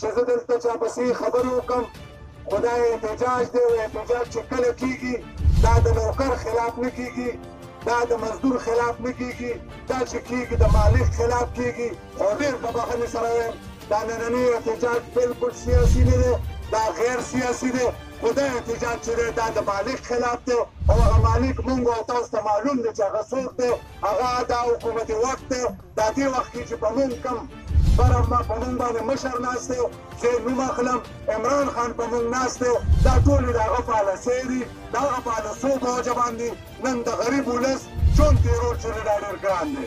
چې زه دلته چا پسې خبرې وکړم خو دا احتجاج دی او احتجاج چې کله کېږي دا د نوکر خلاف نه کېږي دا د مزدور خلاف نه کېږي دا چې کېږي د مالک خلاف کېږي خو ډېر په بخښنې سره وایم دا نننی احتجاج بلکل سیاسي نه دی دا غیر سیاسي دی خو دا احتجاج چې دی دا د مالک خلاف دی او هغه مالک مونږ او تاسو ته معلوم دی چې هغه څوک دی هغه دا حکومت وخت دی دا دې وخت کې چې په مونږ کم برم ما په مونږ باندې مشر ناست دی زه نوم اخلم عمران خان په مونږ ناست دی دا ټول د هغه پالیسۍ دي د هغه پالیسو په وجه باندې نن د غریب ولس ژوند تېرول چې دا ډېر ګران دی